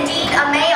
indeed a man.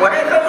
Por eso